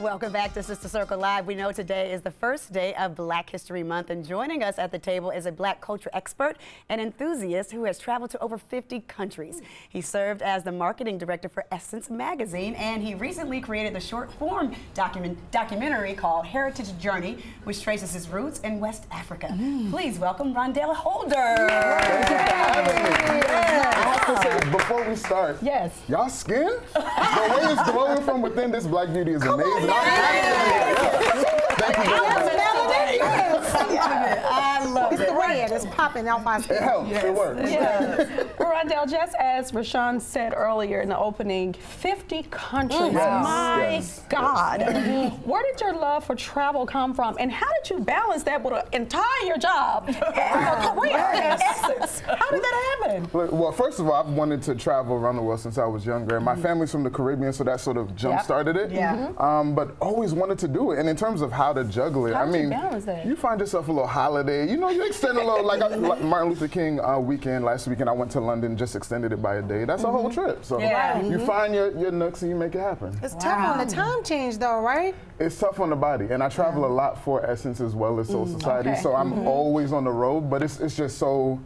Welcome back to Sister Circle Live. We know today is the first day of Black History Month, and joining us at the table is a black culture expert and enthusiast who has traveled to over 50 countries. He served as the marketing director for Essence Magazine, and he recently created the short form document, documentary called Heritage Journey, which traces his roots in West Africa. Mm. Please welcome Rondel Holder. Yes. We start, yes. y'all skin? the way it's glowing from within this black beauty is Come amazing. Thank you very much. I love it. It's the red. It's popping off my skin. It helps. Yes. It works. Yes. Rondel, just as Rashan said earlier in the opening, 50 countries. Yes. My yes. God. Yes. Where did your love for travel come from? And how did you balance that with an entire job and a career at Essence? How did that happen? Well, first of all, I've wanted to travel around the world since I was younger. And my mm-hmm. family's from the Caribbean, so that sort of jump yep. started it. Yeah. Mm-hmm. Um, but always wanted to do it. And in terms of how to juggle it, how I mean, you, you, find yourself a little holiday. You know, you extend a little, like, like Martin Luther King uh, weekend last weekend. I went to London, just extended it by a day. That's mm-hmm. a whole mm-hmm. trip. So yeah. you mm-hmm. find your, your nooks and you make it happen. It's wow. tough on the time change, though, right? It's tough on the body. And I travel yeah. a lot for Essence as well as Soul mm, Society. Okay. So I'm mm-hmm. always on the road, but it's, it's just so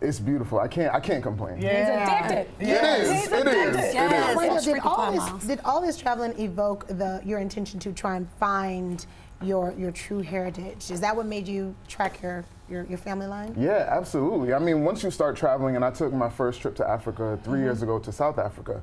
it's beautiful. I can't I can't complain. Yeah. He's addicted. Yes. It is. He's it addicted. is. Yes. It is. Did all this did all this traveling evoke the your intention to try and find your your true heritage? Is that what made you track your your, your family line? Yeah, absolutely. I mean, once you start traveling, and I took my first trip to Africa 3 mm -hmm. years ago to South Africa,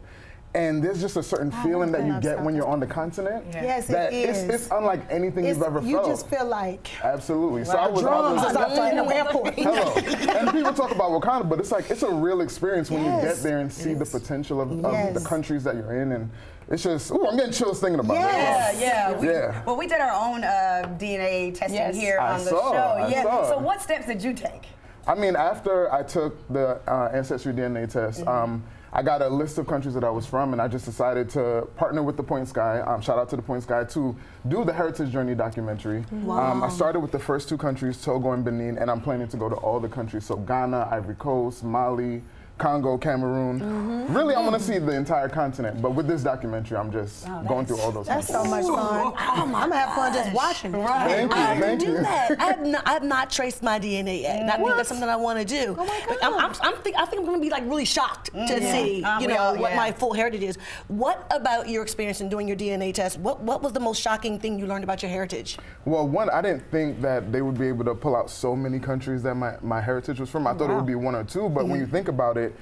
and there's just a certain I feeling that you get when you're on the continent. Yeah. Yes, that it is. It's, it's unlike anything it's, you've ever you felt. You just feel like absolutely. So I was drums is outside the airport. Hello, and people talk about Wakanda, but it's like it's a real experience when yes. you get there and see the potential of, yes. the countries that you're in and. It's just, ooh, I'm getting chills thinking about yes. it. Yeah, yeah. We, yeah. Well, we did our own uh, DNA testing yes. here I on the saw, show. I yeah. Saw. So, what steps did you take? I mean, after I took the uh, Ancestry DNA test, mm -hmm. um, I got a list of countries that I was from, and I just decided to partner with the Points Guy. Um, shout out to the Points Guy to do the Heritage Journey documentary. Wow. Um, I started with the first two countries, Togo and Benin, and I'm planning to go to all the countries. So Ghana, Ivory Coast, Mali, Congo, Cameroon. Mm-hmm. Really, I want to see the entire continent. But with this documentary, I'm just oh, going through all those. That's countries. so much fun. I'm gonna have fun just watching. Right. Thank you. I thank do you. that. I have, not, I have not traced my DNA yet. And I think that's something I want to do. Oh my God. I'm, I'm, I'm think, I think I'm going to be like really shocked mm, to yeah. see, um, you know, all, what yeah. my full heritage is. What about your experience in doing your DNA test? What What was the most shocking thing you learned about your heritage? Well, one, I didn't think that they would be able to pull out so many countries that my, my heritage was from. I thought wow. it would be one or two, but mm -hmm. when you think about it,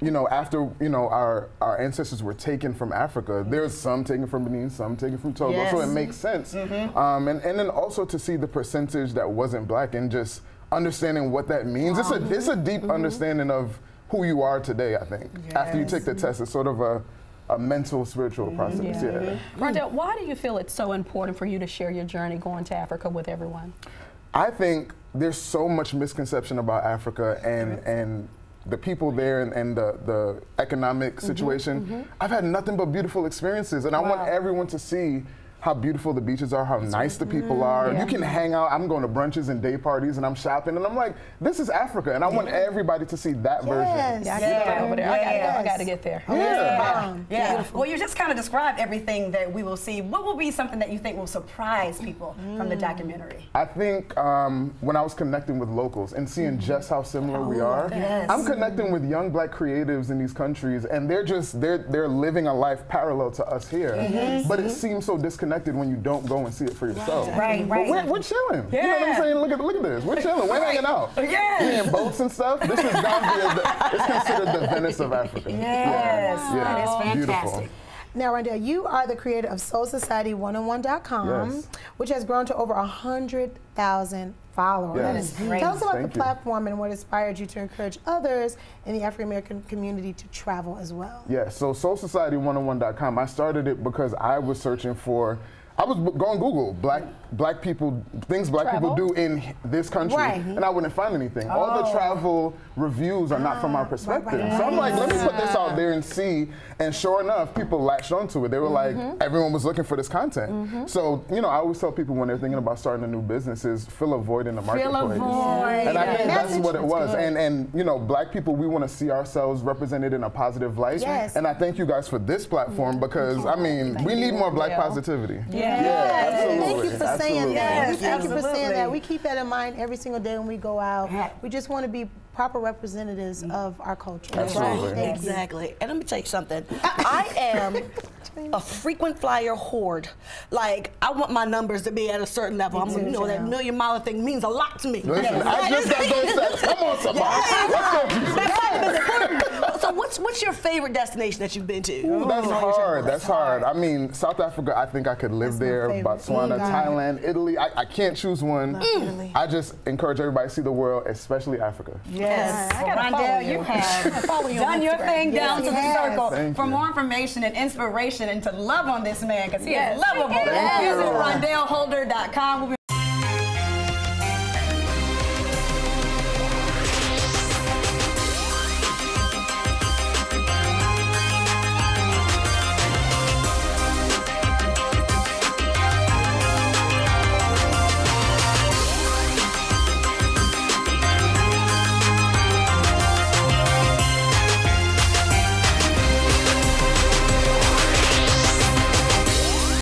you know, after you know our our ancestors were taken from Africa, there's some taken from Benin, some taken from Togo, yes. so it makes sense. Mm -hmm. um, and and then also to see the percentage that wasn't black and just understanding what that means. It's a it's a deep mm -hmm. understanding of who you are today. I think yes. after you take the test, it's sort of a a mental, spiritual mm -hmm. process. Yeah. yeah. Rondel, why do you feel it's so important for you to share your journey going to Africa with everyone? I think there's so much misconception about Africa and and the people there and, and the, the economic mm-hmm, situation, mm -hmm, mm -hmm. I've had nothing but beautiful experiences. And wow. I want everyone to see how beautiful the beaches are, how nice the people mm, are. Yeah. You can hang out. I'm going to brunches and day parties and I'm shopping and I'm like, this is Africa. And I want everybody to see that yes. version. Yeah, I yeah. over there. Yes. I, gotta, I gotta get there. Yeah. yeah. yeah. Well, you just kind of described everything that we will see. What will be something that you think will surprise people mm. from the mm. documentary? I think um, when I was connecting with locals and seeing mm. just how similar oh, we are, yes. I'm connecting with young black creatives in these countries and they're just, they're, they're living a life parallel to us here. -hmm. But it seems so disconnected disconnected when you don't go and see it for yourself. Right, right. But we're, we're chilling. Yeah. You know what I'm saying? Look at look at this. We're chilling. We're hanging out. Yeah. We in boats and stuff. This is Gambia. It's considered the Venice of Africa. Yes. Yeah. yeah. That is fantastic. Beautiful. Now, Rondel, you are the creator of SoulSociety101.com, yes. which has grown to over 100,000 followers. Yes. Tell us about Thank the platform and what inspired you to encourage others in the African American community to travel as well. Yeah, so SoulSociety101.com, I started it because I was searching for I was going Google black black people things black travel? people do in this country, right. and I wouldn't find anything. Oh. All the travel reviews are not from our perspective. Right, right, so I'm like, let me put this out there and see. And sure enough, people latched onto it. They were mm -hmm. like, everyone was looking for this content. Mm -hmm. So you know, I always tell people when they're thinking about starting a new business is fill a void in the marketplace. Fill a void. And I think that's what it was. Good. And and you know, black people, we want to see ourselves represented in a positive light. Yes. And I thank you guys for this platform because I mean, Thank we need more black positivity. Yeah. Yeah, absolutely. Thank you for saying that. Yes, Thank you for saying that. We keep that in mind every single day when we go out. We just want to be proper representatives of our culture. Absolutely. Thank you. Exactly. And let me tell you something. I am a frequent flyer hoard. Like I want my numbers to be at a certain level. I'm, you know, that million mile thing means a lot to me. Listen, I just got those sets. Come on, somebody. Let's go, Jesus. That's five is important. So what's what's your favorite destination that you've been to? Ooh, that's hard. That's hard. I mean, South Africa, I think I could live That's there. Botswana, Mm. Thailand, Italy. I, I can't choose one. Italy. I just encourage everybody to see the world, especially Africa. Yes. I gotta Rondel, you you. have follow you done your Instagram. thing down to the circle. Thank For you. more information and inspiration and to love on this man, because he Yes. is lovable, Thank visit you. rondelholder.com. We'll be